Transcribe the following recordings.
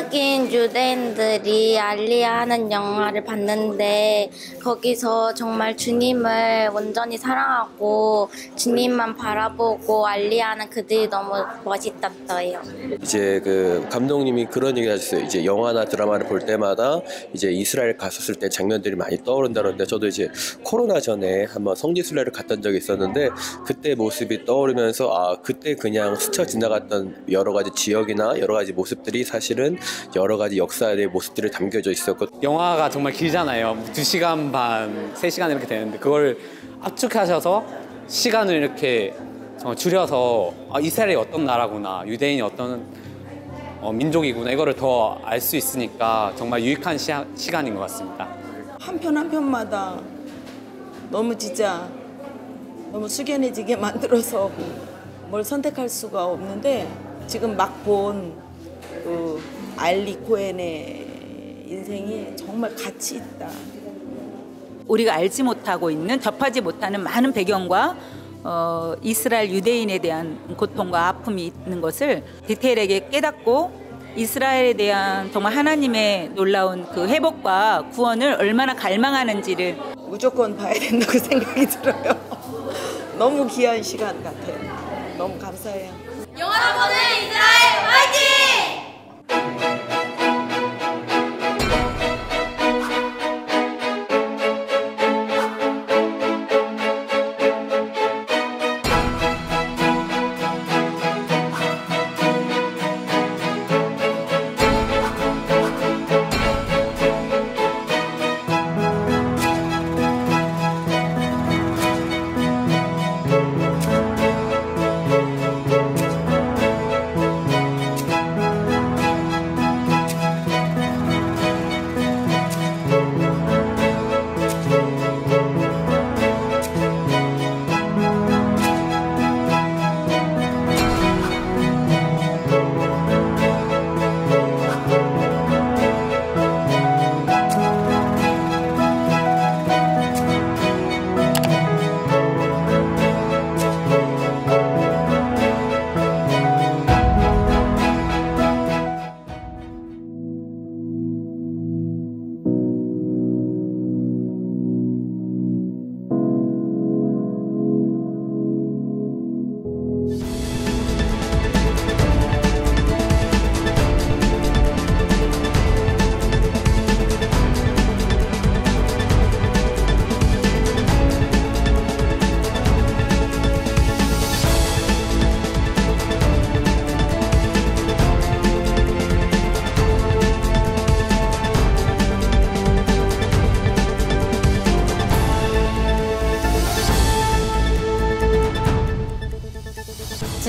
한국인 유대인들이 알리아하는 영화를 봤는데 거기서 정말 주님을 온전히 사랑하고 주님만 바라보고 알리아하는 그들이 너무 멋있었어요. 이제 그 감독님이 그런 얘기 하셨어요. 이제 영화나 드라마를 볼 때마다 이제 이스라엘 갔었을 때 장면들이 많이 떠오른다는데 저도 이제 코로나 전에 한번 성지 순례를 갔던 적이 있었는데 그때 모습이 떠오르면서 아 그때 그냥 스쳐 지나갔던 여러 가지 지역이나 여러 가지 모습들이 사실은 여러 가지 역사의 모습들이 담겨져 있었고 영화가 정말 길잖아요. 2시간 반, 3시간 이렇게 되는데 그걸 압축하셔서 시간을 이렇게 정말 줄여서 아, 이스라엘이 어떤 나라구나, 유대인이 어떤 어, 민족이구나 이거를 더 알 수 있으니까 정말 유익한 시, 시간인 것 같습니다. 한편 한 편마다 너무 진짜 너무 숙연해지게 만들어서 뭘 선택할 수가 없는데 지금 막본 그 알리 코엔의 인생이 정말 가치 있다. 우리가 알지 못하고 있는 접하지 못하는 많은 배경과 어, 이스라엘 유대인에 대한 고통과 아픔이 있는 것을 디테일하게 깨닫고 이스라엘에 대한 정말 하나님의 놀라운 그 회복과 구원을 얼마나 갈망하는지를 무조건 봐야 된다고 생각이 들어요. 너무 귀한 시간 같아요. 너무 감사해요. 영화를 보는 이스라엘 화이팅!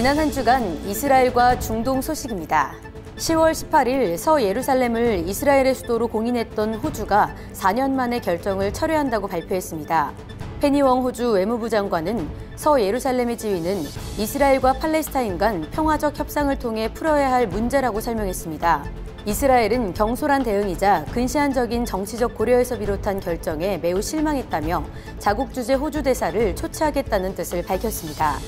지난 한 주간 이스라엘과 중동 소식입니다. 10월 18일 서 예루살렘을 이스라엘의 수도로 공인했던 호주가 4년 만에 결정을 철회한다고 발표했습니다. 페니웡 호주 외무부 장관은 서 예루살렘의 지위는 이스라엘과 팔레스타인 간 평화적 협상을 통해 풀어야 할 문제라고 설명했습니다. 이스라엘은 경솔한 대응이자 근시안적인 정치적 고려에서 비롯한 결정에 매우 실망했다며 자국 주재 호주 대사를 초치하겠다는 뜻을 밝혔습니다.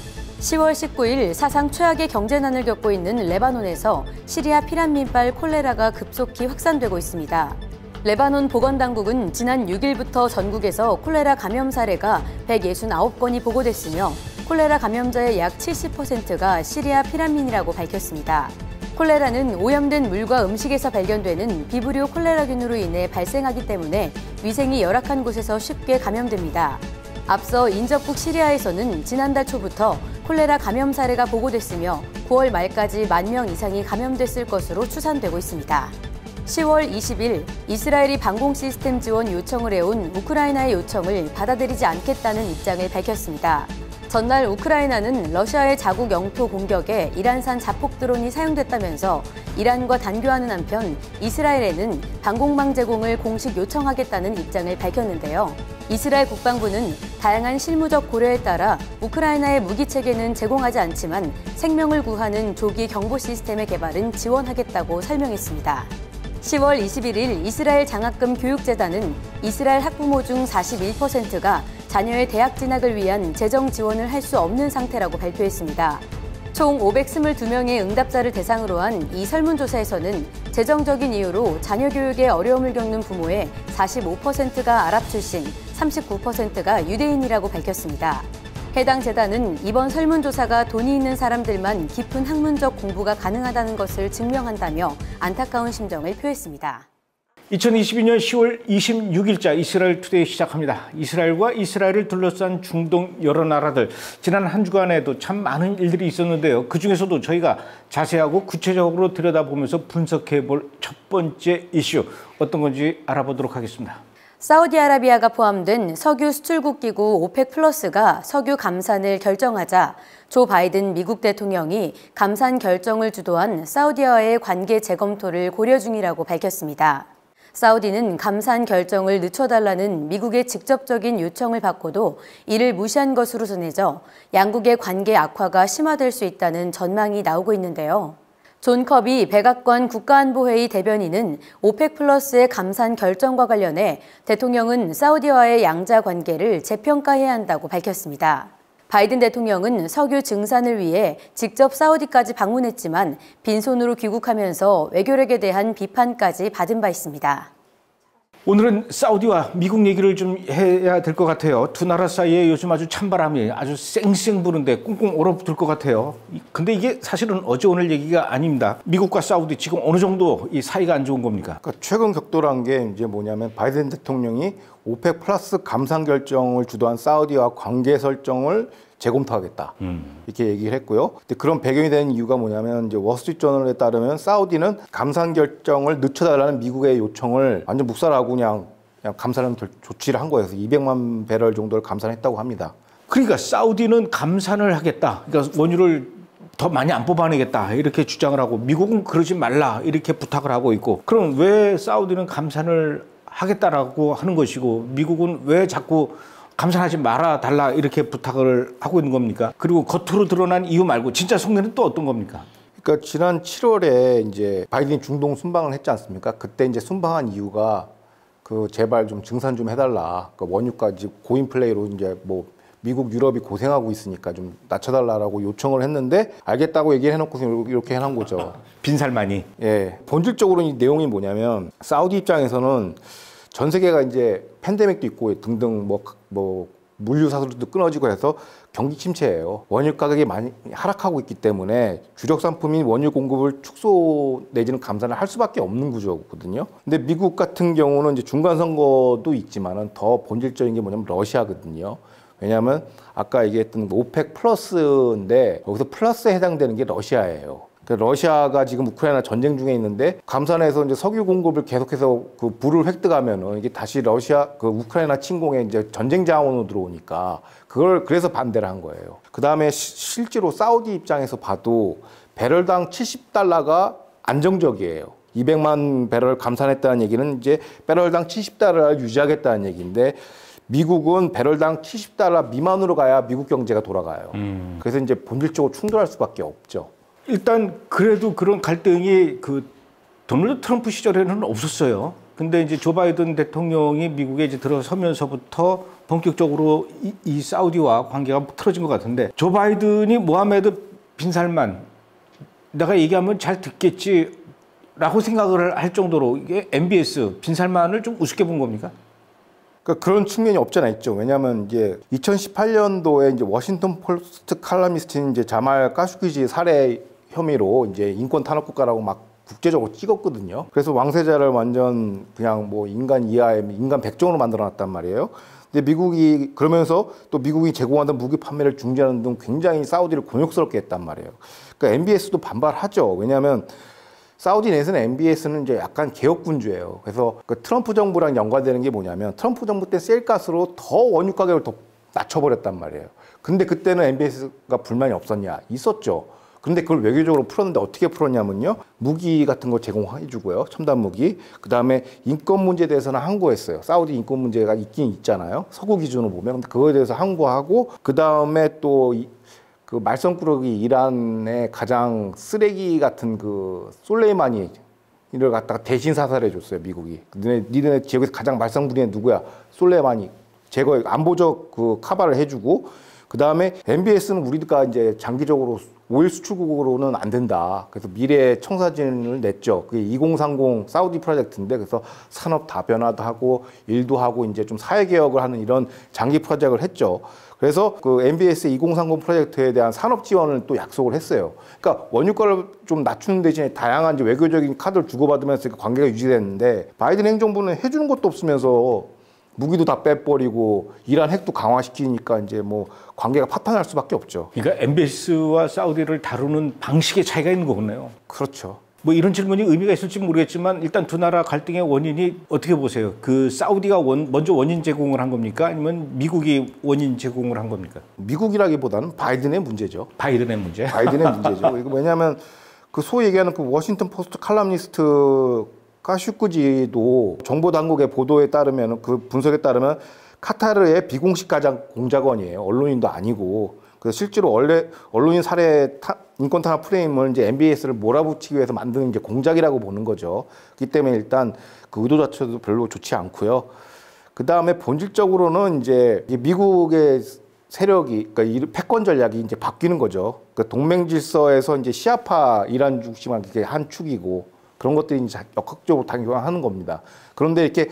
10월 19일 사상 최악의 경제난을 겪고 있는 레바논에서 시리아 피란민발 콜레라가 급속히 확산되고 있습니다. 레바논 보건당국은 지난 6일부터 전국에서 콜레라 감염 사례가 169건이 보고됐으며 콜레라 감염자의 약 70%가 시리아 피란민이라고 밝혔습니다. 콜레라는 오염된 물과 음식에서 발견되는 비브리오 콜레라균으로 인해 발생하기 때문에 위생이 열악한 곳에서 쉽게 감염됩니다. 앞서 인접국 시리아에서는 지난달 초부터 콜레라 감염 사례가 보고됐으며 9월 말까지 만명 이상이 감염됐을 것으로 추산되고 있습니다. 10월 20일 이스라엘이 방공 시스템 지원 요청을 해온 우크라이나의 요청을 받아들이지 않겠다는 입장을 밝혔습니다. 전날 우크라이나는 러시아의 자국 영토 공격에 이란산 자폭 드론이 사용됐다면서 이란과 단교하는 한편 이스라엘에는 방공망 제공을 공식 요청하겠다는 입장을 밝혔는데요. 이스라엘 국방부는 다양한 실무적 고려에 따라 우크라이나의 무기 체계는 제공하지 않지만 생명을 구하는 조기 경보 시스템의 개발은 지원하겠다고 설명했습니다. 10월 21일 이스라엘 장학금 교육재단은 이스라엘 학부모 중 41%가 자녀의 대학 진학을 위한 재정 지원을 할 수 없는 상태라고 발표했습니다. 총 522명의 응답자를 대상으로 한 이 설문조사에서는 재정적인 이유로 자녀 교육에 어려움을 겪는 부모의 45%가 아랍 출신, 39%가 유대인이라고 밝혔습니다. 해당 재단은 이번 설문조사가 돈이 있는 사람들만 깊은 학문적 공부가 가능하다는 것을 증명한다며 안타까운 심정을 표했습니다. 2022년 10월 26일자 이스라엘 투데이 시작합니다. 이스라엘과 이스라엘을 둘러싼 중동 여러 나라들 지난 한 주간에도 참 많은 일들이 있었는데요. 그 중에서도 저희가 자세하고 구체적으로 들여다보면서 분석해 볼 첫 번째 이슈 어떤 건지 알아보도록 하겠습니다. 사우디아라비아가 포함된 석유 수출국 기구 오펙 플러스가 석유 감산을 결정하자 조 바이든 미국 대통령이 감산 결정을 주도한 사우디와의 관계 재검토를 고려 중이라고 밝혔습니다. 사우디는 감산 결정을 늦춰달라는 미국의 직접적인 요청을 받고도 이를 무시한 것으로 전해져 양국의 관계 악화가 심화될 수 있다는 전망이 나오고 있는데요. 존 커비 백악관 국가안보회의 대변인은 오펙 플러스의 감산 결정과 관련해 대통령은 사우디와의 양자 관계를 재평가해야 한다고 밝혔습니다. 바이든 대통령은 석유 증산을 위해 직접 사우디까지 방문했지만 빈손으로 귀국하면서 외교력에 대한 비판까지 받은 바 있습니다. 오늘은 사우디와 미국 얘기를 좀 해야 될 것 같아요. 두 나라 사이에 요즘 아주 찬바람이 아주 쌩쌩 부는데 꽁꽁 얼어붙을 것 같아요. 근데 이게 사실은 어제 오늘 얘기가 아닙니다. 미국과 사우디 지금 어느 정도 이 사이가 안 좋은 겁니까? 그러니까 최근 격돌한 게 이제 뭐냐면 바이든 대통령이 오펙 플러스 감산 결정을 주도한 사우디와 관계 설정을 재검토하겠다 이렇게 얘기를 했고요. 근데 그런 배경이 된 이유가 뭐냐면 이제 월스트리트저널에 따르면 사우디는 감산 결정을 늦춰달라는 미국의 요청을 완전 묵살하고 그냥 그냥 감산하는 결- 조치를 한 거예요. 그래서 200만 배럴 정도를 감산했다고 합니다. 그러니까 사우디는 감산을 하겠다. 그러니까 원유를 더 많이 안 뽑아내겠다 이렇게 주장을 하고 미국은 그러지 말라 이렇게 부탁을 하고 있고 그럼 왜 사우디는 감산을 하겠다라고 하는 것이고 미국은 왜 자꾸 감산하지 말아 달라 이렇게 부탁을 하고 있는 겁니까? 그리고 겉으로 드러난 이유 말고 진짜 속내는 또 어떤 겁니까? 그러니까 지난 7월에 이제 바이든이 중동 순방을 했지 않습니까? 그때 이제 순방한 이유가 그 제발 좀 증산 좀 해달라. 그 원유까지 고인플레이로 이제 뭐 미국 유럽이 고생하고 있으니까 좀 낮춰달라라고 요청을 했는데 알겠다고 얘기를 해놓고서 이렇게 해놓은 거죠. 빈살만이 예, 본질적으로 이 내용이 뭐냐면 사우디 입장에서는 전 세계가 이제 팬데믹도 있고 등등 뭐, 뭐 물류 사슬도 끊어지고 해서 경기 침체예요. 원유 가격이 많이 하락하고 있기 때문에 주력 상품인 원유 공급을 축소 내지는 감산을 할 수밖에 없는 구조거든요. 근데 미국 같은 경우는 이제 중간 선거도 있지만은 더 본질적인 게 뭐냐면 러시아거든요. 왜냐하면 아까 얘기했던 그 오펙 플러스인데 여기서 플러스에 해당되는 게 러시아예요. 그 러시아가 지금 우크라이나 전쟁 중에 있는데 감산해서 이제 석유 공급을 계속해서 그 불을 획득하면은 이게 다시 러시아 그 우크라이나 침공에 이제 전쟁 자원으로 들어오니까 그걸 그래서 반대를 한 거예요. 그 다음에 실제로 사우디 입장에서 봐도 배럴당 70달러가 안정적이에요. 200만 배럴 감산했다는 얘기는 이제 배럴당 70달러를 유지하겠다는 얘기인데 미국은 배럴당 70달러 미만으로 가야 미국 경제가 돌아가요. 그래서 이제 본질적으로 충돌할 수밖에 없죠. 일단 그래도 그런 갈등이 그 도널드 트럼프 시절에는 없었어요. 근데 이제 조 바이든 대통령이 미국에 이제 들어서면서부터 본격적으로 이, 이 사우디와 관계가 틀어진 것 같은데 조 바이든이 모하메드 빈살만 내가 얘기하면 잘 듣겠지 라고 생각을 할 정도로 이게 MBS 빈살만을 좀 우습게 본 겁니까? 그러니까 그런 측면이 없잖아 있죠. 왜냐하면 이제 2018년도에 이제 워싱턴 포스트 칼럼니스트인 이제 자말 카슈끄지 살해 혐의로 이제 인권 탄압 국가라고 막 국제적으로 찍었거든요. 그래서 왕세자를 완전 그냥 뭐 인간 이하의 인간 백정으로 만들어놨단 말이에요. 근데 미국이 그러면서 또 미국이 제공하던 무기 판매를 중지하는 등 굉장히 사우디를 곤욕스럽게 했단 말이에요. 그러니까 MBS도 반발하죠. 왜냐하면 사우디 내에서는 MBS는 이제 약간 개혁군주예요. 그래서 그 트럼프 정부랑 연관되는 게 뭐냐면 트럼프 정부 때 셀가스로 더 원유 가격을 더 낮춰버렸단 말이에요. 근데 그때는 MBS가 불만이 없었냐? 있었죠. 근데 그걸 외교적으로 풀었는데 어떻게 풀었냐면요. 무기 같은 거 제공해 주고요. 첨단 무기. 그 다음에 인권 문제에 대해서는 항고했어요. 사우디 인권 문제가 있긴 있잖아요. 서구 기준으로 보면. 근데 그거에 대해서 항고하고, 그 다음에 또, 이- 그 말썽꾸러기 이란의 가장 쓰레기 같은 그 솔레이마니 이를 갖다가 대신 사살해 줬어요 미국이 니네 니네 지역에서 가장 말썽 부리는 누구야 솔레이마니 제거 안보적 그 카바를 해주고 그 다음에 MBS는 우리가 이제 장기적으로 오일 수출국으로는 안 된다. 그래서 미래 청사진을 냈죠. 그게 2030 사우디 프로젝트인데 그래서 산업 다변화도 하고 일도 하고 이제 좀 사회 개혁을 하는 이런 장기 프로젝트를 했죠. 그래서 그 MBS 2030 프로젝트에 대한 산업 지원을 또 약속을 했어요. 그러니까 원유가를 좀 낮추는 대신에 다양한 이제 외교적인 카드를 주고받으면서 그 관계가 유지됐는데 바이든 행정부는 해주는 것도 없으면서 무기도 다 빼버리고 이란 핵도 강화시키니까 이제 뭐 관계가 파탄날 수밖에 없죠. 그러니까 MBS와 사우디를 다루는 방식의 차이가 있는 거군요. 그렇죠. 뭐 이런 질문이 의미가 있을지 모르겠지만 일단 두 나라 갈등의 원인이 어떻게 보세요? 그 사우디가 원, 먼저 원인 제공을 한 겁니까? 아니면 미국이 원인 제공을 한 겁니까? 미국이라기보다는 바이든의 문제죠. 바이든의 문제. 바이든의 문제죠. 이거 왜냐하면 그 소위 얘기하는 그 워싱턴 포스트 칼럼니스트 카슈끄지도 정보 당국의 보도에 따르면 그 분석에 따르면 카타르의 비공식 가장 공작원이에요. 언론인도 아니고. 그래서 실제로 원래 언론인 살해 타, 인권 탄압 프레임을 이제 MBS를 몰아붙이기 위해서 만드는 이제 공작이라고 보는 거죠. 그렇기 때문에 일단 그 의도 자체도 별로 좋지 않고요. 그 다음에 본질적으로는 이제 미국의 세력이 그러니까 이 패권 전략이 이제 바뀌는 거죠. 그 동맹 질서에서 이제 시아파 이란 중심한 게한 축이고 그런 것들이 이제 역학적으로 당겨하는 겁니다. 그런데 이렇게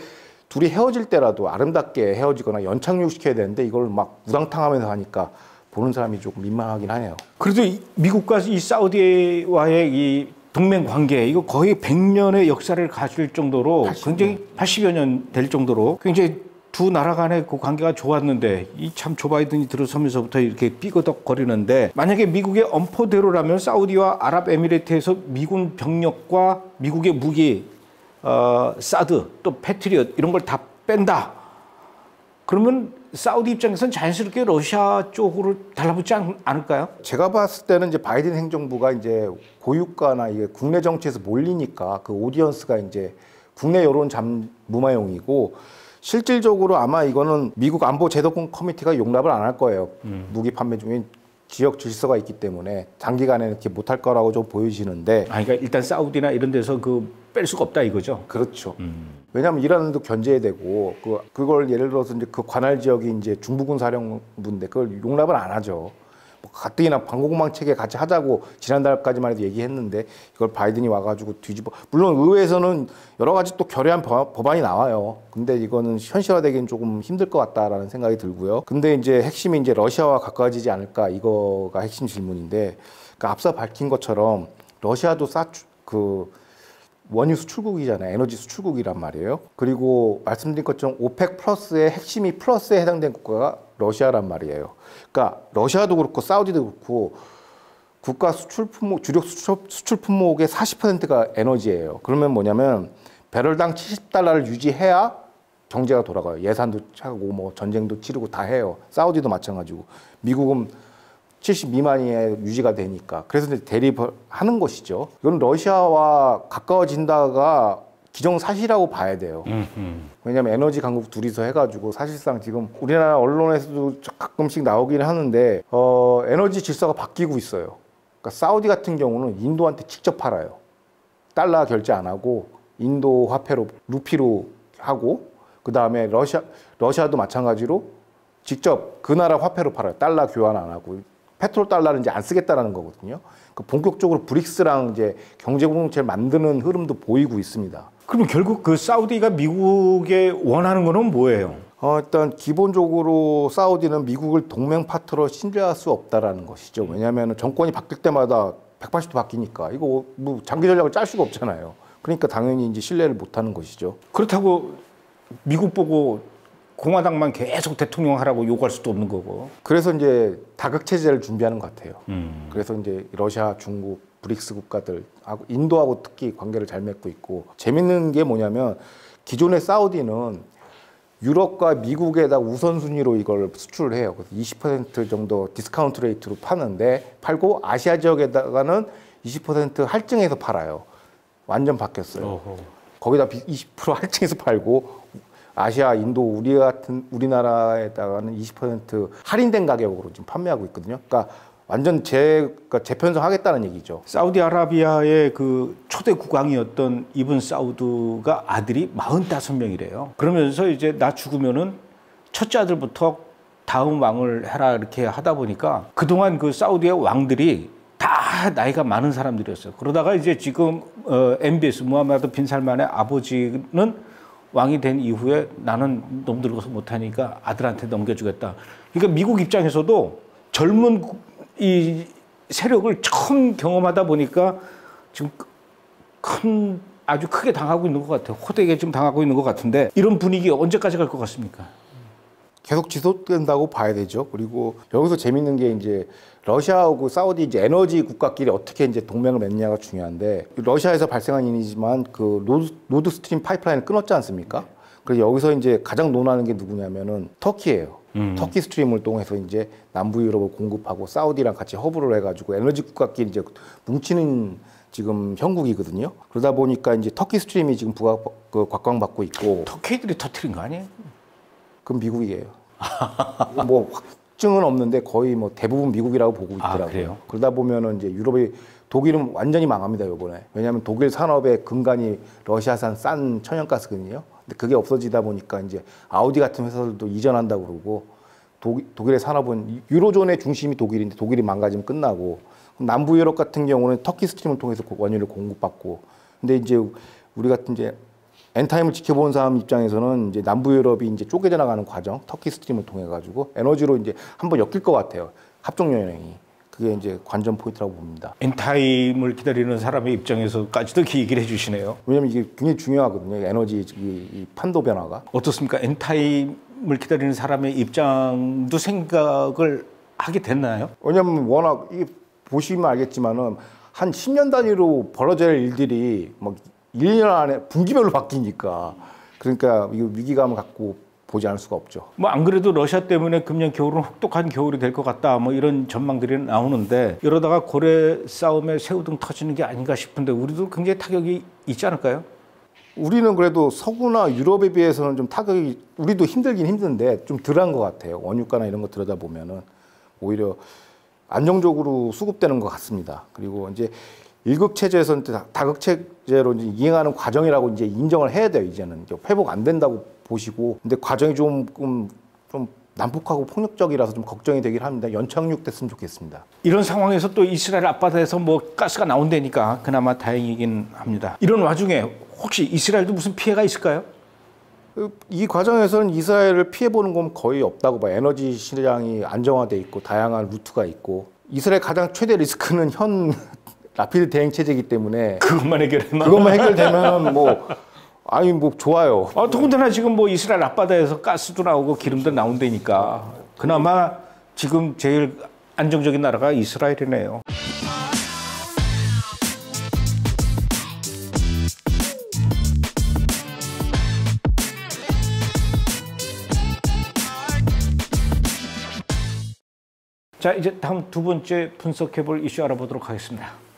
둘이 헤어질 때라도 아름답게 헤어지거나 연착륙 시켜야 되는데 이걸 막 우당탕하면서 하니까 보는 사람이 조금 민망하긴 하네요. 그래도 이 미국과 이 사우디와의 이 동맹 관계 이거 거의 100년의 역사를 가질 정도로 80 굉장히 80여 년 될 정도로 굉장히 두 나라 간의 그 관계가 좋았는데 이 참 조 바이든이 들어서면서부터 이렇게 삐거덕거리는데 만약에 미국의 엄포대로라면 사우디와 아랍에미레이트에서 미군 병력과 미국의 무기 어, 사드 또 패트리엇 이런 걸 다 뺀다. 그러면 사우디 입장에서는 자연스럽게 러시아 쪽으로 달라붙지 않, 않을까요? 제가 봤을 때는 이제 바이든 행정부가 이제 고유가나 이게 국내 정치에서 몰리니까 그 오디언스가 이제 국내 여론 잠 무마용이고 실질적으로 아마 이거는 미국 안보 제도권 커미티가 용납을 안 할 거예요. 무기 판매 중에 지역 질서가 있기 때문에 장기간에 이렇게 못할 거라고 좀 보여지는데 아, 그러니까 일단 사우디나 이런 데서 그 뺄 수가 없다 이거죠. 그렇죠. 왜냐하면 이란도 견제해야 되고 그 그걸 예를 들어서 이제 그 관할 지역이 이제 중부군 사령부인데 그걸 용납을 안 하죠. 뭐 가뜩이나 방공망 체계 같이 하자고 지난달까지만 해도 얘기했는데 이걸 바이든이 와가지고 뒤집어 물론 의회에서는 여러 가지 또 결의안 법- 법안이 나와요. 근데 이거는 현실화되기는 조금 힘들 것 같다라는 생각이 들고요. 근데 이제 핵심이 이제 러시아와 가까워지지 않을까 이거가 핵심 질문인데 그러니까 앞서 밝힌 것처럼 러시아도 싸그 원유 수출국이잖아요. 에너지 수출국이란 말이에요. 그리고 말씀드린 것처럼 오펙 플러스의 핵심이 플러스에 해당된 국가가 러시아란 말이에요. 그러니까 러시아도 그렇고 사우디도 그렇고 국가 수출 품목 주력 수출, 수출 품목의 40%가 에너지예요. 그러면 뭐냐면 배럴당 70달러를 유지해야 경제가 돌아가요. 예산도 차고 뭐 전쟁도 치르고 다 해요. 사우디도 마찬가지고 미국은 70 미만이 유지가 되니까 그래서 이제 대립하는 것이죠. 이건 러시아와 가까워진다가 기정사실이라고 봐야 돼요. 왜냐하면 에너지 강국 둘이서 해가지고 사실상 지금 우리나라 언론에서도 가끔씩 나오긴 하는데 어, 에너지 질서가 바뀌고 있어요. 그러니까 사우디 같은 경우는 인도한테 직접 팔아요. 달러 결제 안 하고 인도 화폐로 루피로 하고 그 다음에 러시아 러시아도 마찬가지로 직접 그 나라 화폐로 팔아요. 달러 교환 안 하고 페트롤 달러를 이제 안 쓰겠다라는 거거든요. 그 본격적으로 브릭스랑 이제 경제 공동체를 만드는 흐름도 보이고 있습니다. 그럼 결국 그 사우디가 미국에 원하는 거는 뭐예요? 어, 일단 기본적으로 사우디는 미국을 동맹 파트너로 신뢰할 수 없다라는 것이죠. 왜냐하면 정권이 바뀔 때마다 180도 바뀌니까 이거 뭐 장기 전략을 짤 수가 없잖아요. 그러니까 당연히 이제 신뢰를 못 하는 것이죠. 그렇다고 미국 보고 공화당만 계속 대통령 하라고 요구할 수도 없는 거고. 그래서 이제 다극 체제를 준비하는 것 같아요. 그래서 이제 러시아, 중국, 브릭스 국가들하고 인도하고 특히 관계를 잘 맺고 있고 재밌는 게 뭐냐면 기존의 사우디는 유럽과 미국에다 우선순위로 이걸 수출을 해요. 그래서 20% 정도 discount rate로 파는데 팔고 아시아 지역에다가는 20% 할증해서 팔아요. 완전 바뀌었어요. 거기다 20% 할증해서 팔고 아시아, 인도, 우리 같은 우리나라에다가는 20% 할인된 가격으로 지금 판매하고 있거든요. 그러니까 완전 재, 그러니까 재편성하겠다는 얘기죠. 사우디아라비아의 그 초대 국왕이었던 이븐 사우드가 아들이 45명이래요. 그러면서 이제 나 죽으면은 첫째 아들부터 다 다음 왕을 해라 이렇게 하다 보니까 그동안 그 사우디의 왕들이 다 나이가 많은 사람들이었어요. 그러다가 이제 지금 어, MBS 무하마드 빈 살만의 아버지는 왕이 된 이후에 나는 너무 늙어서 못하니까 아들한테 넘겨주겠다. 그러니까 미국 입장에서도 젊은 구- 이 세력을 처음 경험하다 보니까 지금 큰 아주 크게 당하고 있는 것 같아요. 호되게 좀 당하고 있는 것 같은데 이런 분위기 언제까지 갈 것 같습니까? 계속 지속된다고 봐야 되죠. 그리고 여기서 재밌는 게 이제 러시아하고 사우디 이제 에너지 국가끼리 어떻게 이제 동맹을 맺냐가 중요한데 러시아에서 발생한 일이지만 그 노드, 노드 스트림 파이프라인을 끊었지 않습니까? 그래서 여기서 이제 가장 노나는 게 누구냐면은 터키예요. 터키 스트림을 통해서 이제 남부 유럽을 공급하고 사우디랑 같이 허브를 해가지고 에너지 국가끼리 이제 뭉치는 지금 형국이거든요. 그러다 보니까 이제 터키 스트림이 지금 부각 그 각광받고 있고 터키들이 터트린 거 아니에요? 그건 미국이에요. 뭐 확증은 없는데 거의 뭐 대부분 미국이라고 보고 아, 있더라고요. 그래요? 그러다 보면은 이제 유럽이 독일은 완전히 망합니다 이번에. 왜냐하면 독일 산업의 근간이 러시아산 싼 천연가스거든요. 근데 그게 없어지다 보니까 이제 아우디 같은 회사들도 이전한다고 그러고 독, 독일의 산업은 유로존의 중심이 독일인데 독일이 망가지면 끝나고 남부 유럽 같은 경우는 터키 스트림을 통해서 그 원유를 공급받고 근데 이제 우리 같은 이제 end time을 지켜본 사람 입장에서는 이제 남부 유럽이 이제 쪼개져 나가는 과정, 터키 스트림을 통해 가지고 에너지로 이제 한번 엮일 것 같아요. 합종연횡이 그게 이제 관전 포인트라고 봅니다. end time을 기다리는 사람의 입장에서까지도 이렇게 얘기를 해주시네요. 왜냐면 이게 굉장히 중요하거든요. 에너지 이, 이 판도 변화가. 어떻습니까? end time을 기다리는 사람의 입장도 생각을 하게 됐나요? 왜냐면 워낙 이게 보시면 알겠지만은 한 10년 단위로 벌어질 일들이 막 1년 안에 분기별로 바뀌니까 그러니까 이거 위기감을 갖고 보지 않을 수가 없죠. 뭐 안 그래도 러시아 때문에 금년 겨울은 혹독한 겨울이 될 것 같다 뭐 이런 전망들이 나오는데 이러다가 고래 싸움에 새우등 터지는 게 아닌가 싶은데 우리도 굉장히 타격이 있지 않을까요? 우리는 그래도 서구나 유럽에 비해서는 좀 타격이 우리도 힘들긴 힘든데 좀 덜한 것 같아요. 원유가나 이런 거 들여다 보면은 오히려 안정적으로 수급되는 것 같습니다. 그리고 이제 일극 체제에서는 다- 다극 체제로 이제 이행하는 과정이라고 이제 인정을 해야 돼요. 이제는 이제 회복 안 된다고 보시고 근데 과정이 조금 좀 난폭하고 폭력적이라서 좀 걱정이 되긴 합니다. 연착륙 됐으면 좋겠습니다. 이런 상황에서 또 이스라엘 앞바다에서 뭐 가스가 나온다니까 그나마 다행이긴 합니다. 이런 와중에 혹시 이스라엘도 무슨 피해가 있을까요? 이 과정에서는 이스라엘을 피해보는 건 거의 없다고 봐요. 에너지 시장이 안정화돼 있고 다양한 루트가 있고 이스라엘 가장 최대 리스크는 현 라피드 대행 체제이기 때문에 그것만 해결해놔. 그것만 해결되면 뭐 아니 뭐 좋아요. 아, 더군다나 지금 뭐 이스라엘 앞바다에서 가스도 나오고 기름도 나온다니까 그나마 지금 제일 안정적인 나라가 이스라엘이네요. 자 이제 다음 두 번째 분석해볼 이슈 알아보도록 하겠습니다.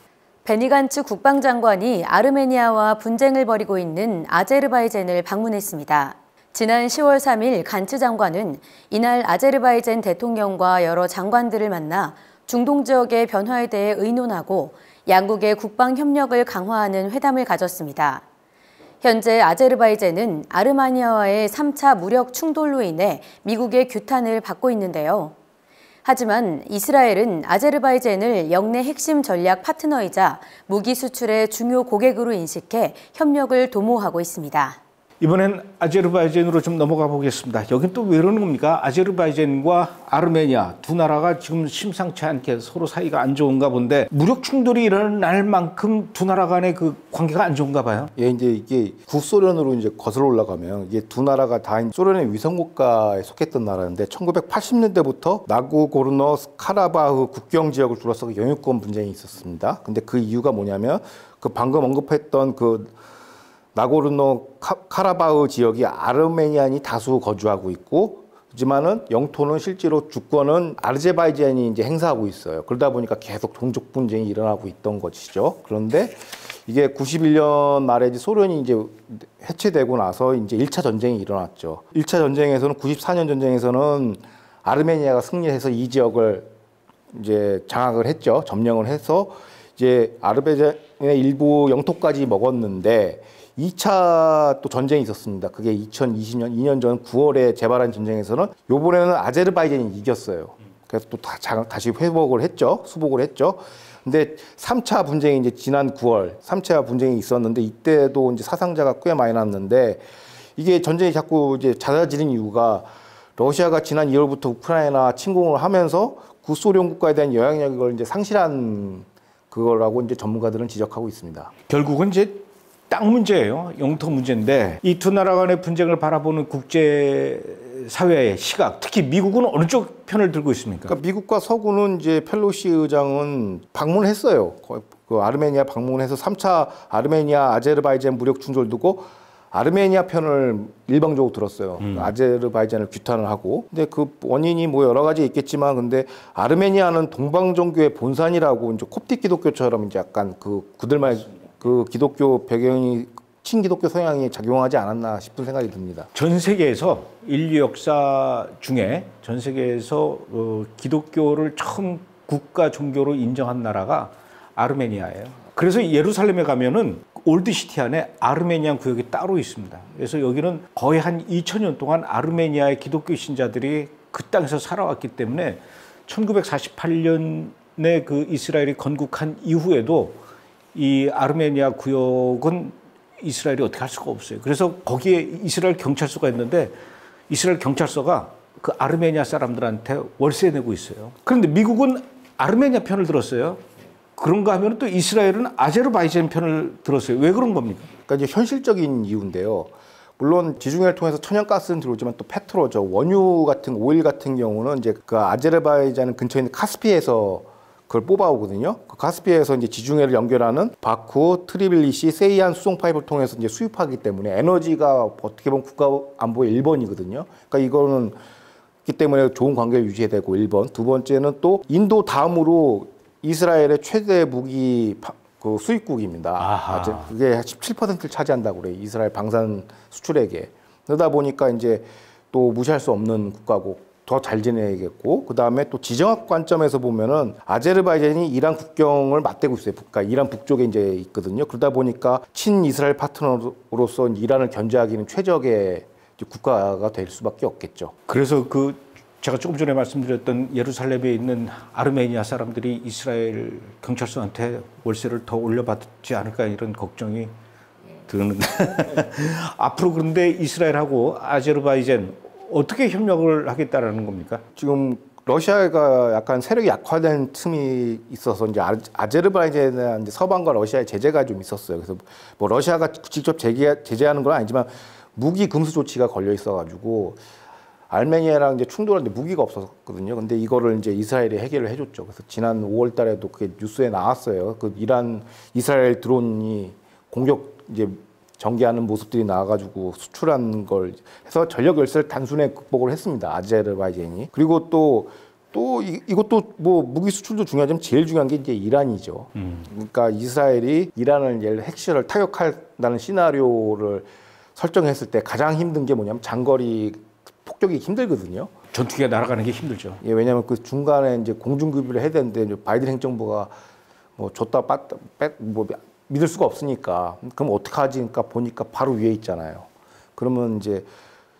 베니 간츠 국방장관이 아르메니아와 분쟁을 벌이고 있는 아제르바이젠을 방문했습니다. 지난 10월 3일 간츠 장관은 이날 아제르바이젠 대통령과 여러 장관들을 만나 중동 지역의 변화에 대해 의논하고 양국의 국방 협력을 강화하는 회담을 가졌습니다. 현재 아제르바이젠은 아르마니아와의 3차 무력 충돌로 인해 미국의 규탄을 받고 있는데요. 하지만 이스라엘은 아제르바이젠을 영내 핵심 전략 파트너이자 무기 수출의 중요 고객으로 인식해 협력을 도모하고 있습니다. 이번엔 아제르바이젠으로 좀 넘어가 보겠습니다. 여긴 또왜 그러는 겁니까? 아제르바이젠과 아르메니아 두 나라가 지금 심상치 않게 서로 사이가 안 좋은가 본데 무력 충돌이 일어날 만큼 두 나라 간의 그 관계가 안 좋은가 봐요. 예, 이제 이게 구소련으로 이제 거슬러 올라가면 이게 두 나라가 다 소련의 위성 국가에 속했던 나라인데 1980년대부터 나고고르노 카라바흐 국경 지역을 둘러싸고 영유권 분쟁이 있었습니다. 근데 그 이유가 뭐냐면 그 방금 언급했던 그 나고르노 카, 카라바흐 지역이 아르메니안이 다수 거주하고 있고 하지만은 영토는 실제로 주권은 아르제바이잔이 이제 행사하고 있어요. 그러다 보니까 계속 종족 분쟁이 일어나고 있던 것이죠. 그런데 이게 91년 말에 이제 소련이 이제 해체되고 나서 이제 1차 전쟁이 일어났죠. 1차 전쟁에서는 94년 전쟁에서는 아르메니아가 승리해서 이 지역을 이제 장악을 했죠. 점령을 해서 이제 아르베잔의 일부 영토까지 먹었는데 2차 또 전쟁이 있었습니다. 그게 2020년 2년 전 9월에 재발한 전쟁에서는 요번에는 아제르바이잔이 이겼어요. 그래서 또 다, 다시 회복을 했죠. 수복을 했죠. 근데 3차 분쟁이 이제 지난 9월 3차 분쟁이 있었는데 이때도 이제 사상자가 꽤 많이 났는데 이게 전쟁이 자꾸 이제 잦아지는 이유가 러시아가 지난 2월부터 우크라이나 침공을 하면서 구소련 국가에 대한 영향력을 이제 상실한 그거라고 이제 전문가들은 지적하고 있습니다. 결국은 이제 땅 문제예요. 영토 문제인데 이 두 나라 간의 분쟁을 바라보는 국제 사회의 시각, 특히 미국은 어느 쪽 편을 들고 있습니까? 그러니까 미국과 서구는 이제 펠로시 의장은 방문했어요. 그 아르메니아 방문해서 3차 아르메니아 아제르바이잔 무력 충돌 두고 아르메니아 편을 일방적으로 들었어요. 음. 아제르바이잔을 규탄을 하고. 근데 그 원인이 뭐 여러 가지 있겠지만 근데 아르메니아는 동방 종교의 본산이라고 이제 콥틱 기독교처럼 이제 약간 그 그들만 그 기독교 배경이 친기독교 성향이 작용하지 않았나 싶은 생각이 듭니다. 전 세계에서 인류 역사 중에 전 세계에서 어, 기독교를 처음 국가 종교로 인정한 나라가 아르메니아예요. 그래서 예루살렘에 가면은 올드시티 안에 아르메니안 구역이 따로 있습니다. 그래서 여기는 거의 한 2000년 동안 아르메니아의 기독교 신자들이 그 땅에서 살아왔기 때문에 1948년에 그 이스라엘이 건국한 이후에도 이 아르메니아 구역은 이스라엘이 어떻게 할 수가 없어요. 그래서 거기에 이스라엘 경찰서가 있는데 이스라엘 경찰서가 그 아르메니아 사람들한테 월세 내고 있어요. 그런데 미국은 아르메니아 편을 들었어요. 그런가 하면 또 이스라엘은 아제르바이잔 편을 들었어요. 왜 그런 겁니까? 그러니까 이제 현실적인 이유인데요. 물론 지중해를 통해서 천연가스는 들어오지만 또 petro죠. 원유 같은 오일 같은 경우는 이제 그 아제르바이잔 근처에 있는 카스피해에서 그걸 뽑아오거든요. 그 카스피해에서 이제 지중해를 연결하는 바쿠, 트빌리시, 제이한 수송 파이프를 통해서 이제 수입하기 때문에 에너지가 어떻게 보면 국가 안보의 1번이거든요. 그러니까 이거는 기 때문에 좋은 관계를 유지해야 되고 1번. 두 번째는 또 인도 다음으로 이스라엘의 최대 무기 그 수입국입니다. 아하. 그게 17%를 차지한다고 그래요. 이스라엘 방산 수출액에. 그러다 보니까 이제 또 무시할 수 없는 국가고 더 잘 지내야겠고 그 다음에 또 지정학 관점에서 보면은 아제르바이잔이 이란 국경을 맞대고 있어요. 그러니까 이란 북쪽에 이제 있거든요. 그러다 보니까 친 이스라엘 파트너로서 이란을 견제하기는 최적의 국가가 될 수밖에 없겠죠. 그래서 그 제가 조금 전에 말씀드렸던 예루살렘에 있는 아르메니아 사람들이 이스라엘 경찰서한테 월세를 더 올려받지 않을까 이런 걱정이 드는 앞으로 그런데 이스라엘하고 아제르바이잔 어떻게 협력을 하겠다라는 겁니까? 지금 러시아가 약간 세력이 약화된 틈이 있어서 이제 아제르바이잔에 대한 이제 서방과 러시아의 제재가 좀 있었어요. 그래서 뭐 러시아가 직접 제재, 제재하는 건 아니지만 무기 금수 조치가 걸려 있어가지고 알메니아랑 이제 충돌하는데 무기가 없었거든요. 근데 이거를 이제 이스라엘이 해결을 해줬죠. 그래서 지난 5월 달에도 그게 뉴스에 나왔어요. 그 이란 이스라엘 드론이 공격 이제 전개하는 모습들이 나와가지고 수출한 걸 해서 전력 열세를 단순히 극복을 했습니다. 아제르바이잔이. 그리고 또, 또 이, 이것도 뭐 무기 수출도 중요하지만 제일 중요한 게 이제 이란이죠. 음. 그러니까 이스라엘이 이란을 예를 핵시설을 타격한다는 시나리오를 설정했을 때 가장 힘든 게 뭐냐면 장거리 폭격이 힘들거든요. 전투기가 날아가는 게 힘들죠. 예, 왜냐하면 그 중간에 이제 공중급유를 해야 되는데 바이든 행정부가 뭐 줬다 뺐다 뺐뭐 믿을 수가 없으니까 그럼 어떡하지? 그러니까 보니까 바로 위에 있잖아요. 그러면 이제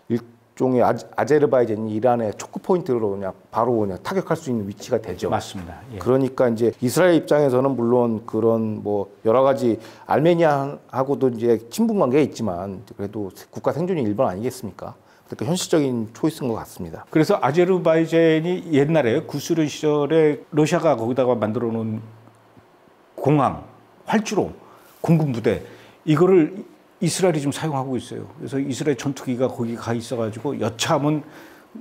일종의 아제르바이잔이 이란의 초크 포인트로 그냥 바로 그냥 타격할 수 있는 위치가 되죠. 맞습니다. 예. 그러니까 이제 이스라엘 입장에서는 물론 그런 뭐 여러 가지 알메니아하고도 이제 친분 관계가 있지만 그래도 국가 생존이 일본 아니겠습니까? 그러니까 현실적인 초이스인 것 같습니다. 그래서 아제르바이잔이 옛날에 구소련 시절에 러시아가 거기다가 만들어 놓은 공항 활주로, 공군 부대 이거를 이스라엘이 좀 사용하고 있어요. 그래서 이스라엘 전투기가 거기 가 있어가지고 여차하면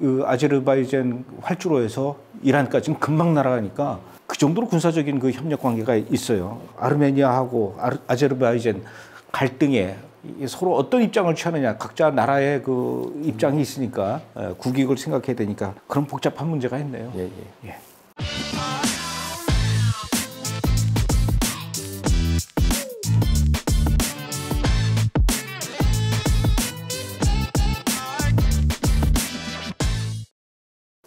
그 아제르바이잔 활주로에서 이란까지는 금방 날아가니까 그 정도로 군사적인 그 협력 관계가 있어요. 아르메니아하고 아제르바이잔 갈등에 서로 어떤 입장을 취하느냐 각자 나라의 그 입장이 있으니까 국익을 생각해야 되니까 그런 복잡한 문제가 있네요. 예, 예. 예.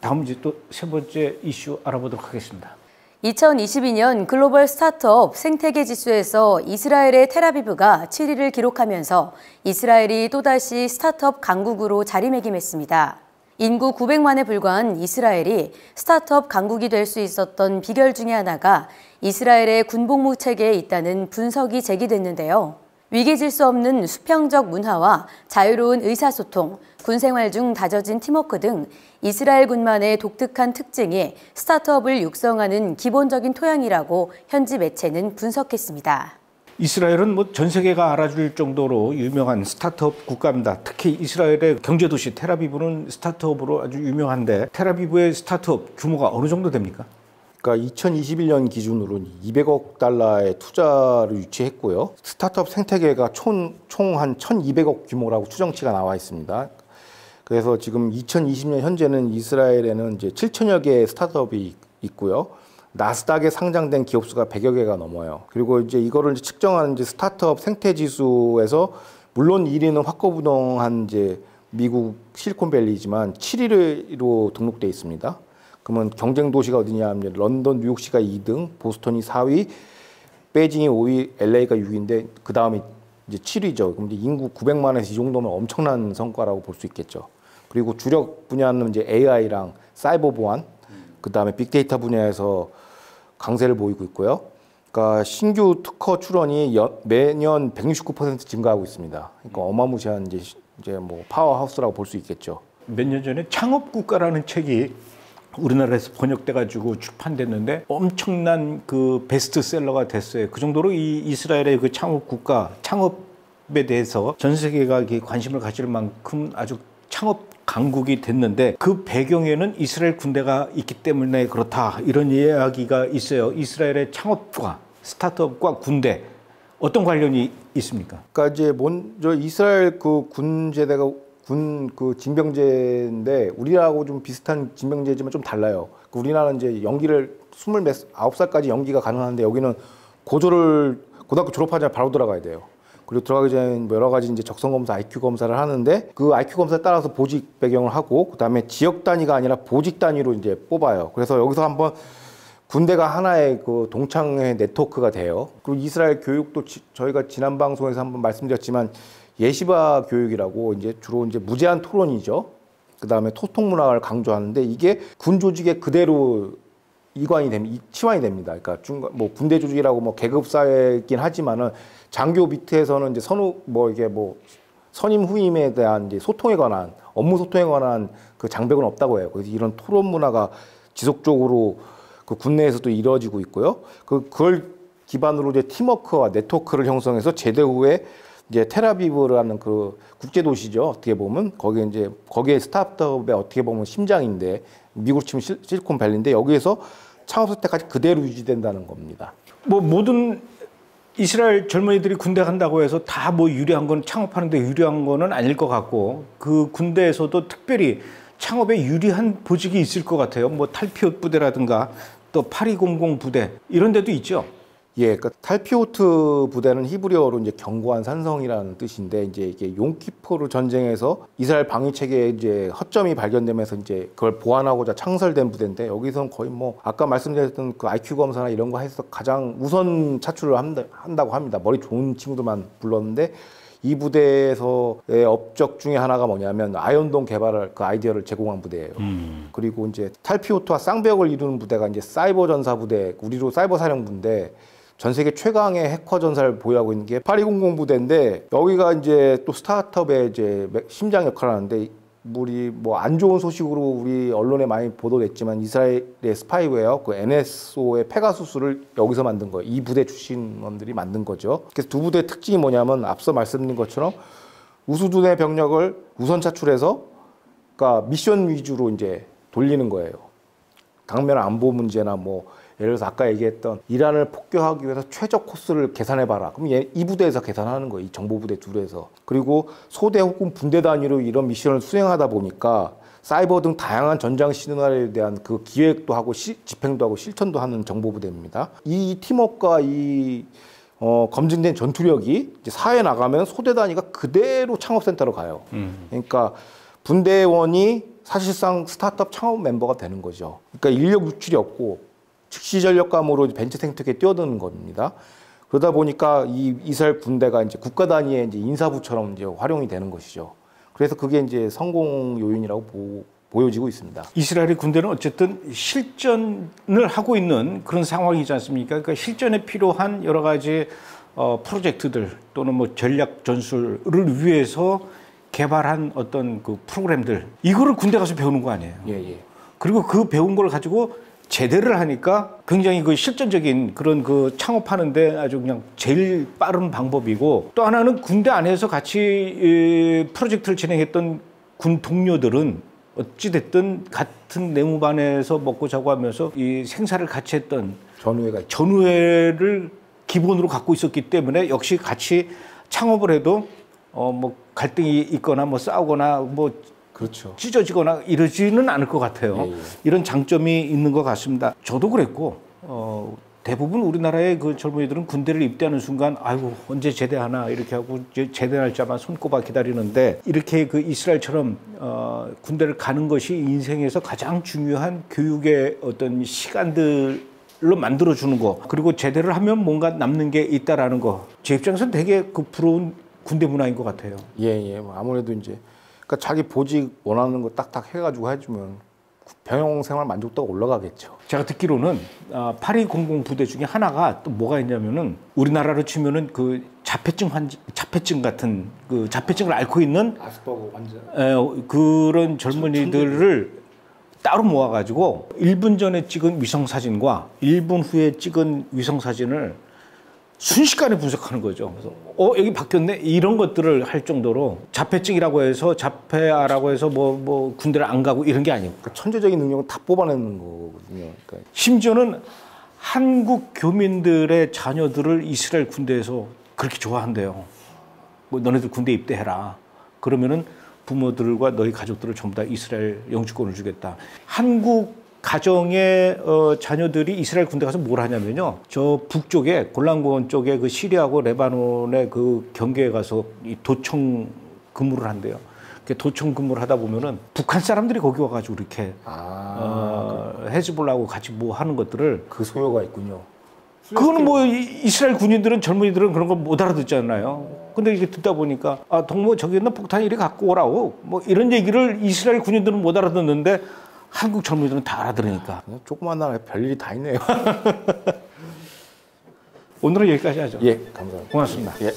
다음 이제 또 세 번째 이슈 알아보도록 하겠습니다. 2022년 글로벌 스타트업 생태계 지수에서 이스라엘의 테라비브가 7위를 기록하면서 이스라엘이 또다시 스타트업 강국으로 자리매김했습니다. 인구 900만에 불과한 이스라엘이 스타트업 강국이 될 수 있었던 비결 중의 하나가 이스라엘의 군복무 체계에 있다는 분석이 제기됐는데요. 위계질 수 없는 수평적 문화와 자유로운 의사소통, 군 생활 중 다져진 팀워크 등 이스라엘 군만의 독특한 특징이 스타트업을 육성하는 기본적인 토양이라고 현지 매체는 분석했습니다. 이스라엘은 뭐 전 세계가 알아줄 정도로 유명한 스타트업 국가입니다. 특히 이스라엘의 경제 도시 테라비브는 스타트업으로 아주 유명한데 테라비브의 스타트업 규모가 어느 정도 됩니까? 그러니까 2021년 기준으로 200억 달러의 투자를 유치했고요. 스타트업 생태계가 총 한 1,200억 규모라고 추정치가 나와 있습니다. 그래서 지금 2020년 현재는 이스라엘에는 이제 7천여 개의 스타트업이 있고요. 나스닥에 상장된 기업 수가 100여 개가 넘어요. 그리고 이제 이거를 이제 측정하는 이제 스타트업 생태 지수에서 물론 1위는 확고부동한 이제 미국 실리콘밸리지만 7위로 등록돼 있습니다. 그러면 경쟁 도시가 어디냐 하면 런던, 뉴욕시가 2등, 보스턴이 4위, 베이징이 5위, LA가 6위인데 그 다음이 이제 7위죠. 그럼 이제 인구 900만에서 이 정도면 엄청난 성과라고 볼 수 있겠죠. 그리고 주력 분야는 이제 AI랑 사이버 보안, 그 다음에 빅데이터 분야에서 강세를 보이고 있고요. 그러니까 신규 특허 출원이 연, 매년 169% 증가하고 있습니다. 그러니까 어마무시한 이제 이제 뭐 powerhouse라고 볼 수 있겠죠. 몇 년 전에 창업 국가라는 책이 우리나라에서 번역돼 가지고 출판됐는데 엄청난 그 베스트셀러가 됐어요. 그 정도로 이 이스라엘의 그 창업 국가 창업에 대해서 전 세계가 관심을 가질 만큼 아주 창업 강국이 됐는데 그 배경에는 이스라엘 군대가 있기 때문에 그렇다 이런 이야기가 있어요. 이스라엘의 창업과 스타트업과 군대 어떤 관련이 있습니까? 그러니까 이제 먼저 이스라엘 그 군제대가 군 그 징병제인데 우리하고 좀 비슷한 징병제지만 좀 달라요. 그 우리나라는 이제 연기를 스물아홉 살까지 연기가 가능한데 여기는 고졸을 고등학교 졸업하자마자 바로 들어가야 돼요. 그리고 들어가기 전에 뭐 여러 가지 이제 적성 검사, IQ 검사를 하는데 그 IQ 검사에 따라서 보직 배경을 하고 그다음에 지역 단위가 아니라 보직 단위로 이제 뽑아요. 그래서 여기서 한번 군대가 하나의 그 동창회 네트워크가 돼요. 그리고 이스라엘 교육도 지, 저희가 지난 방송에서 한번 말씀드렸지만 예시바 교육이라고 이제 주로 이제 무제한 토론이죠. 그 다음에 토통 문화를 강조하는데 이게 군 조직에 그대로 이관이 됩니다. 치환이 됩니다. 그러니까 중간 뭐 군대 조직이라고 뭐 계급 사회이긴 하지만은 장교 밑에서는 이제 선후 뭐 이게 뭐 선임 후임에 대한 이제 소통에 관한 업무 소통에 관한 그 장벽은 없다고 해요. 그래서 이런 토론 문화가 지속적으로 그 군내에서도 이루어지고 있고요. 그 그걸 기반으로 이제 팀워크와 네트워크를 형성해서 제대 후에 이제 테라비브라는 그 국제 도시죠. 어떻게 보면 거기에 이제 거기에 스타트업의 어떻게 보면 심장인데 미국 치면 실리콘밸리인데 여기에서 창업할 때까지 그대로 유지된다는 겁니다. 뭐 모든 이스라엘 젊은이들이 군대 간다고 해서 다 뭐 유리한 건 창업하는데 유리한 거는 아닐 것 같고 그 군대에서도 특별히 창업에 유리한 보직이 있을 것 같아요. 뭐 탈피옷 부대라든가 또 8200 부대 이런 데도 있죠. 예, 그 탈피오트 부대는 히브리어로 이제 견고한 산성이라는 뜻인데 이제 이게 용키포르 전쟁에서 이스라엘 방위 체계에 이제 허점이 발견되면서 이제 그걸 보완하고자 창설된 부대인데 여기서는 거의 뭐 아까 말씀드렸던 그 IQ 검사나 이런 거 해서 가장 우선 차출을 한다, 한다고 합니다. 머리 좋은 친구들만 불렀는데 이 부대에서의 업적 중에 하나가 뭐냐면 아연동 개발을 그 아이디어를 제공한 부대예요. 음. 그리고 이제 탈피오트와 쌍벽을 이루는 부대가 이제 사이버 전사 부대, 우리로 사이버 사령부인데 전 세계 최강의 해커 전사를 보유하고 있는 게 8200 부대인데 여기가 이제 또 스타트업의 이제 심장 역할을 하는데 우리 뭐 안 좋은 소식으로 우리 언론에 많이 보도됐지만 이스라엘의 스파이웨어 그 NSO의 페가수스를 여기서 만든 거예요. 이 부대 출신원들이 만든 거죠. 그래서 두 부대의 특징이 뭐냐면 앞서 말씀드린 것처럼 우수두뇌의 병력을 우선 차출해서 그러니까 미션 위주로 이제 돌리는 거예요. 당면 안보 문제나 뭐 예를 들어서 아까 얘기했던 이란을 폭격하기 위해서 최적 코스를 계산해봐라. 그럼 얘, 이 부대에서 계산하는 거예요. 이 정보부대 둘에서. 그리고 소대 혹은 분대 단위로 이런 미션을 수행하다 보니까 사이버 등 다양한 전장 시나리오에 대한 그 기획도 하고 시, 집행도 하고 실천도 하는 정보부대입니다. 이 팀워크가 이 어, 검증된 전투력이 이제 사회 나가면 소대 단위가 그대로 창업센터로 가요. 음. 그러니까 분대원이 사실상 스타트업 창업 멤버가 되는 거죠. 그러니까 인력 유출이 없고 즉시 전력감으로 벤처 생태계에 뛰어드는 겁니다. 그러다 보니까 이 이스라엘 군대가 이제 국가 단위의 이제 인사부처럼 이제 활용이 되는 것이죠. 그래서 그게 이제 성공 요인이라고 보, 보여지고 있습니다. 이스라엘의 군대는 어쨌든 실전을 하고 있는 그런 상황이지 않습니까? 그러니까 실전에 필요한 여러 가지 어, 프로젝트들 또는 뭐 전략 전술을 위해서 개발한 어떤 그 프로그램들 이거를 군대 가서 배우는 거 아니에요? 예, 예. 그리고 그 배운 걸 가지고 제대를 하니까 굉장히 그 실전적인 그런 그 창업하는데 아주 그냥 제일 빠른 방법이고 또 하나는 군대 안에서 같이 이 프로젝트를 진행했던 군 동료들은 어찌됐든 같은 내무반에서 먹고 자고 하면서 이 생사를 같이 했던 전우회가. 전우회를 기본으로 갖고 있었기 때문에 역시 같이 창업을 해도 어 뭐 갈등이 있거나 뭐 싸우거나 뭐 그렇죠. 찢어지거나 이러지는 않을 것 같아요. 예, 예. 이런 장점이 있는 것 같습니다. 저도 그랬고 어, 대부분 우리나라의 그 젊은이들은 군대를 입대하는 순간 아이고 언제 제대하나 이렇게 하고 제대 날짜만 손꼽아 기다리는데 이렇게 그 이스라엘처럼 어, 군대를 가는 것이 인생에서 가장 중요한 교육의 어떤 시간들 로 만들어 주는 거 그리고 제대를 하면 뭔가 남는 게 있다라는 거 제 입장에서는 되게 그 부러운 군대 문화인 것 같아요. 예, 예. 뭐 아무래도 이제 그러니까 자기 보직 원하는 거 딱딱 해가지고 해주면 병영 생활 만족도가 올라가겠죠. 제가 듣기로는 아, 8200 부대 중에 하나가 또 뭐가 있냐면은 우리나라로 치면은 그 자폐증 환 자폐증 같은 그 자폐증을 앓고 있는 아스퍼거 환자. 에, 그런 젊은이들을 따로 모아가지고 1분 전에 찍은 위성 사진과 1분 후에 찍은 위성 사진을 순식간에 분석하는 거죠. 그래서 어 여기 바뀌었네 이런 것들을 할 정도로 자폐증이라고 해서 자폐아라고 해서 뭐뭐 군대를 안 가고 이런 게 아니고 그러니까 천재적인 능력은 다 뽑아내는 거거든요. 그러니까 심지어는 한국 교민들의 자녀들을 이스라엘 군대에서 그렇게 좋아한대요. 뭐 너네들 군대 입대해라. 그러면은 부모들과 너희 가족들을 전부 다 이스라엘 영주권을 주겠다. 한국 가정의 어, 자녀들이 이스라엘 군대 가서 뭘 하냐면요. 저 북쪽에 골란고원 쪽에 그 시리아하고 레바논의 그 경계에 가서 이 도청 근무를 한대요. 그 도청 근무를 하다 보면은 북한 사람들이 거기 와가지고 이렇게 아, 어, 헤즈볼라하고 같이 뭐 하는 것들을 그 소요가 있군요. 그거는 뭐 이- 이스라엘 군인들은 젊은이들은 그런 거못 알아듣잖아요. 근데 이게 듣다 보니까 아 동무 저기 있는 폭탄 이리 갖고 오라고 뭐 이런 얘기를 이스라엘 군인들은 못 알아듣는데 한국 젊은이들은 다 알아들으니까 그냥 조그만 나라에 별일이 다 있네요. 오늘은 여기까지 하죠. 예, 감사합니다. 고맙습니다. 예.